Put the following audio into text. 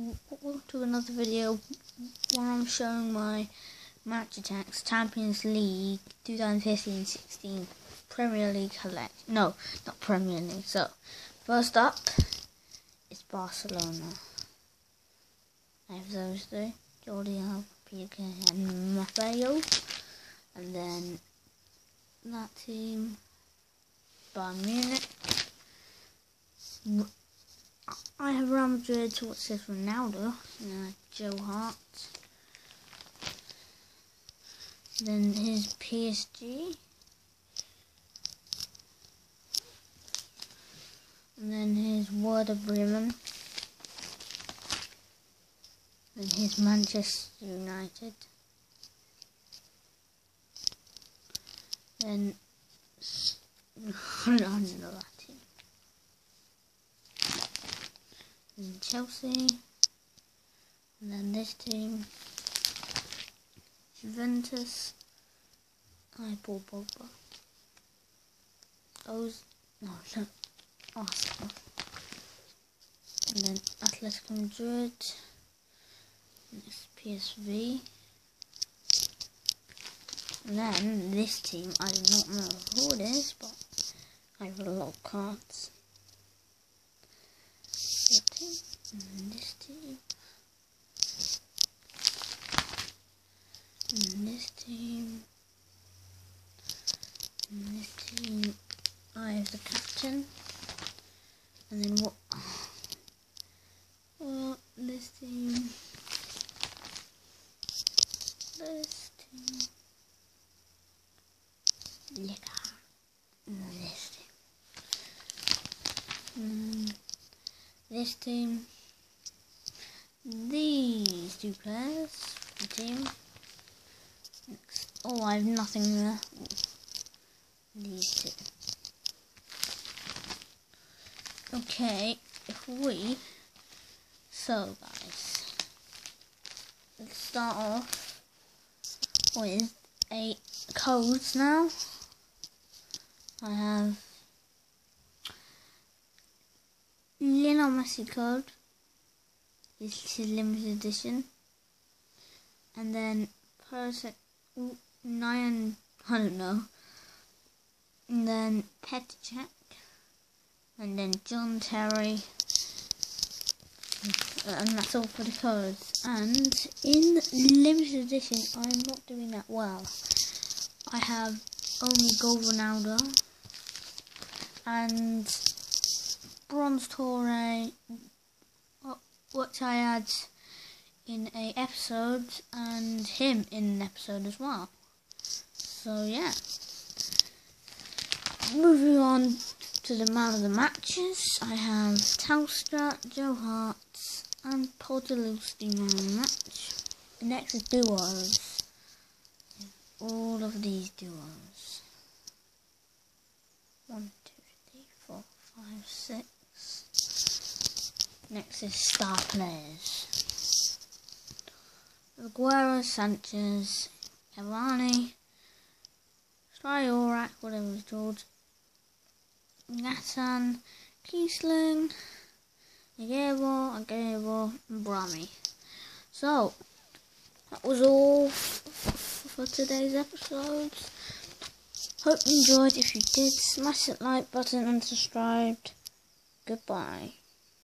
welcome to another video where I'm showing my Match Attax Champions League 2015-16 Premier League collect. No, not Premier League. So, first up is Barcelona. I have those three: Jordi Alba, Piqué, and Maffeo. And then that team, Bayern Munich. I have Real Madrid, what says Ronaldo, uh, Joe Hart. Then his PSG. And then his Werder Bremen. And his Manchester United. Then I don't know that team. And Chelsea. And then this team, Juventus. I bought Pogba. Those, no, no, Arsenal. And then Atletico Madrid. Next PSV. And then this team, I do not know who it is, but I have a lot of cards team, and this team, and this team, and this team. I have the captain, and then what? Well, this team, this team, yeah, this team. Mm this team, these two players, the team. Next. Oh, I have nothing there. These two. Okay, if we, so guys, let's start off with eight codes now. I have Lionel Messi card. This is limited edition. And then Perisic nine I don't know. And then Petr And then John Terry. And that's all for the cards. And in limited edition I'm not doing that well. I have only Gold Ronaldo and Bronze Torre, which I had in a episode, and him in an episode as well. So yeah. Moving on to the man of the matches, I have Telstra, Joe Hart, and Podolski man the match. The Next is duos. All of these duos. One, two, three, four, five, six. Next is star players. Aguero, Sanchez, Cavani, Slyorak, whatever it's called, Nathan, Kießling, Agebo, Agebo, and Brahmi. So, that was all for today's episode. Hope you enjoyed. If you did, smash that like button and subscribe. Goodbye.